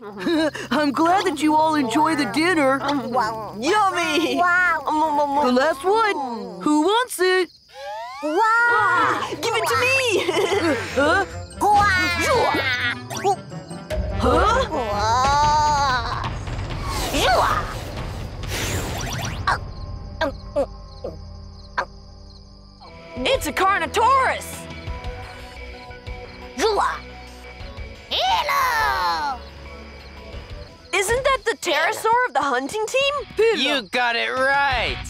I'm glad that you all enjoy the dinner. Wow. Yummy! Wow. The last one. Who wants it? Wow. Give it to me! Huh? Huh? it's a Carnotaurus! Isn't that the pterosaur of the hunting team? You got it right!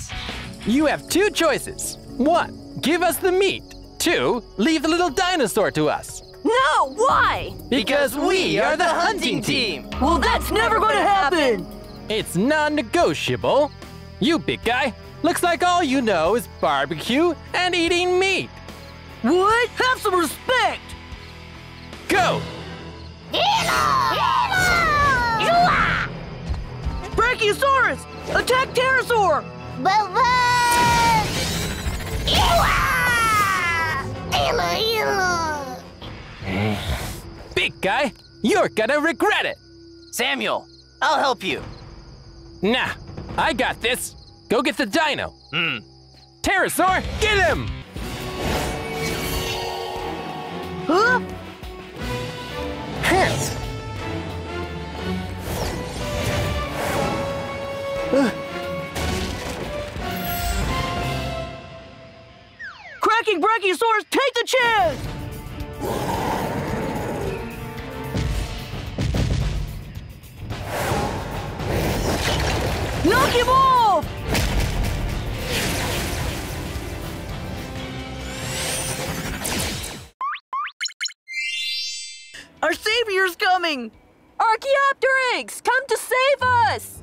You have two choices. One, give us the meat. Two, leave the little dinosaur to us. No, why? Because we are the hunting team. Well, that's never going to happen. It's non negotiable. You big guy, looks like all you know is barbecue and eating meat. What? Have some respect. Go! Brachiosaurus, attack pterosaur. Big guy, you're gonna regret it. Samuel, I'll help you. Nah, I got this. Go get the dino. Hmm. Pterosaur, get him! Huh? Cracking Brachiosaurus, take the chance! Knock him off! Our savior's coming! Archaeopteryx, come to save us!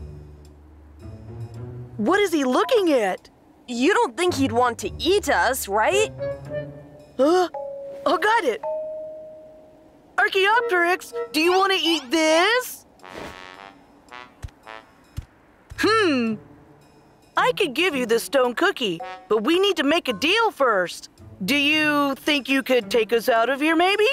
What is he looking at? You don't think he'd want to eat us, right? Huh? Oh, got it. Archaeopteryx, do you want to eat this? Hmm. I could give you this stone cookie, but we need to make a deal first. Do you think you could take us out of here, maybe?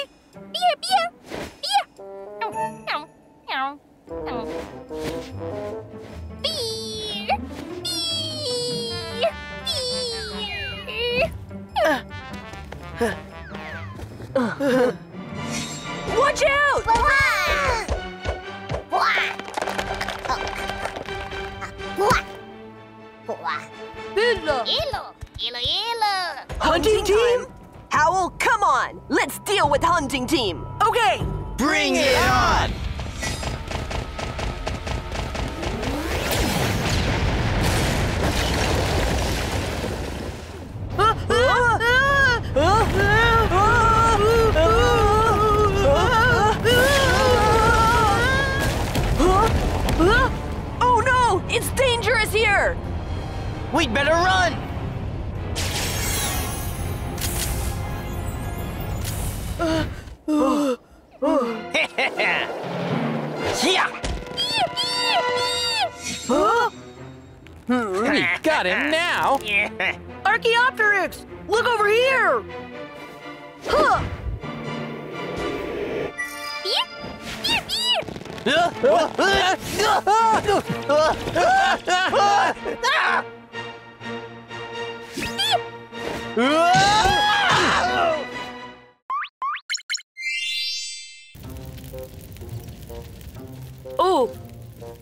Watch out! Hunting team? Howell, come on! Let's deal with hunting team! Okay. Bring it on! We'd better run! yeah! We got him now. Archaeopteryx, look over here. Huh. Ah! Oh,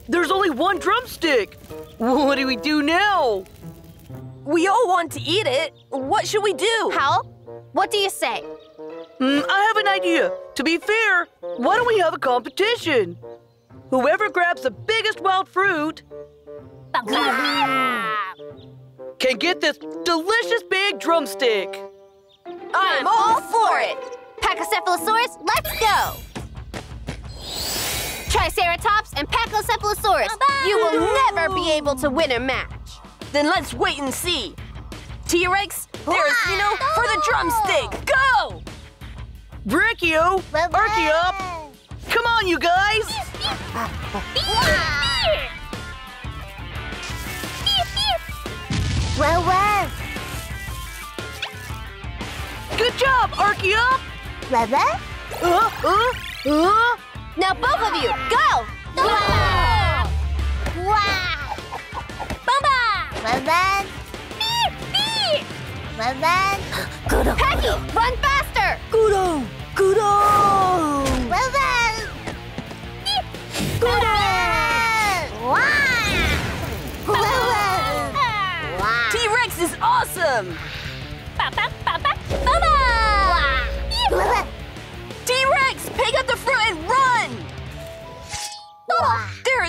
there's only one drumstick. What do we do now? We all want to eat it. What should we do? Hal, what do you say? Hmm, I have an idea. To be fair, why don't we have a competition? Whoever grabs the biggest wild fruit can get this delicious big drumstick. I'm all for it! Pachycephalosaurus, let's go! Triceratops and Pachycephalosaurus, you will never be able to win a match. Then let's wait and see. T-Rex, there's Zeno for the drumstick. Go! Brachio, Archeop, come on, you guys! Well, well. Good job, Archeop! Baba? Uh, uh, uh. Now both of you, go! Wow! Wow! Baba! Baba! Beep! Beep! Baba! Kudo! Packy, run faster! Kudo! Kudo! Baba! Beep! Awesome! Baba! Baba! Baba! T-Rex, pick up the fruit and run! There,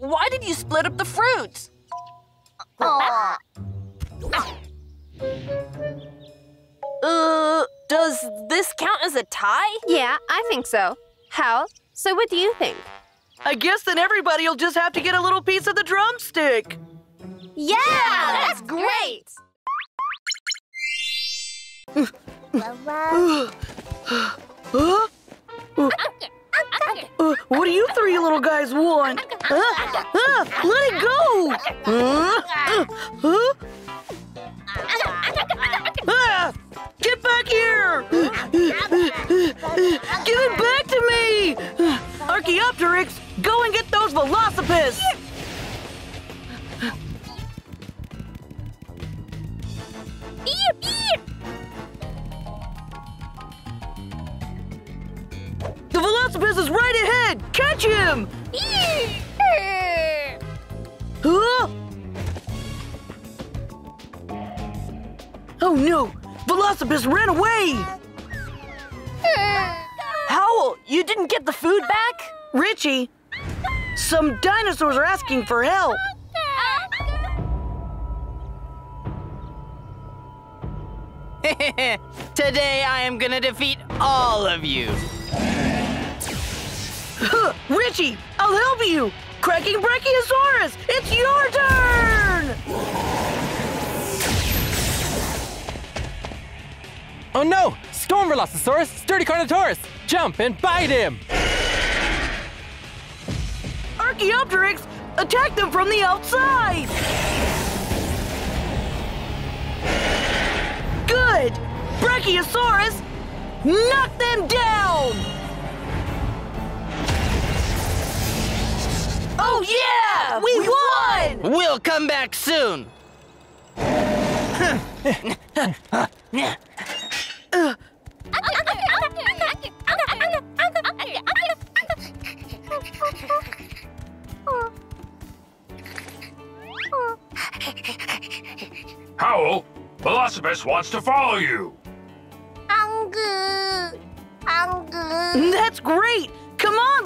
why did you split up the fruits? Aw. Uh, does this count as a tie? Yeah, I think so. Hal, so what do you think? I guess then everybody will just have to get a little piece of the drumstick. Yeah, that's great! Uh, huh? Uh, uh, what do you three little guys want? Huh? Huh? let it go! Uh! Get back here! Catch him! Huh? Oh no! Velocipes ran away! Howell, you didn't get the food back? Richie, some dinosaurs are asking for help. Today I am gonna defeat all of you. Huh, Richie, I'll help you! Cracking Brachiosaurus, it's your turn! Oh no! Storm Velociraptor, Sturdy Carnotaurus! Jump and bite him! Archaeopteryx, attack them from the outside! Good! Brachiosaurus, knock them down! Oh yeah! We, won! We'll come back soon. Howell, Velocipes wants to follow you. Angu. Angu. That's great! Come on,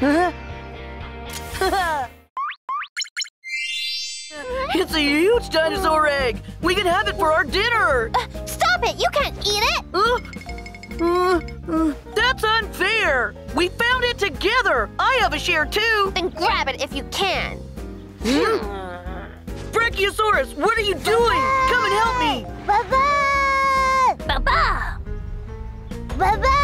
Velocipes! it's a huge dinosaur egg! We can have it for our dinner! Stop it! You can't eat it! Uh, uh, uh, that's unfair! We found it together! I have a share too! Then grab it if you can. Brachiosaurus, what are you doing? Come and help me! Baba! Baba! Baba!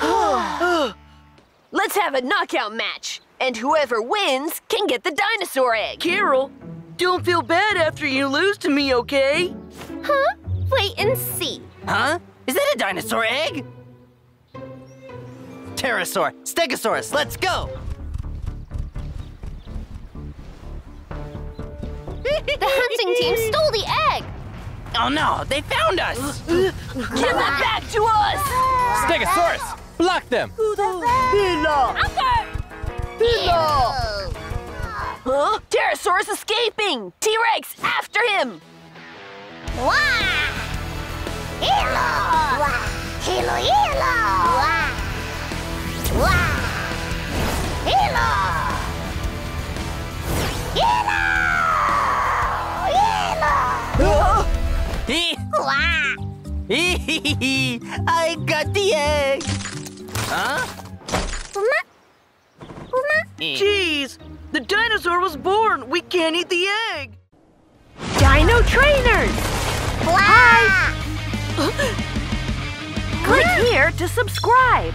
Uh, Let's have a knockout match, and whoever wins can get the dinosaur egg. Carol, don't feel bad after you lose to me, okay? Huh? Wait and see. Huh? Is that a dinosaur egg? Pterosaur, Stegosaurus, let's go! The hunting team stole the egg! Oh no, they found us! Give it back to us! Stegosaurus! Block them! Huh? Pterosaurus escaping! T-Rex, after him! Wah! Hilo! Wah! Hilo, hilo! Wah! Wah! Hilo! Hilo! I got the egg! Huh? Uma? Uma? Eh. Jeez, the dinosaur was born. We can't eat the egg. Dino Trainers! Wah! Click here to subscribe.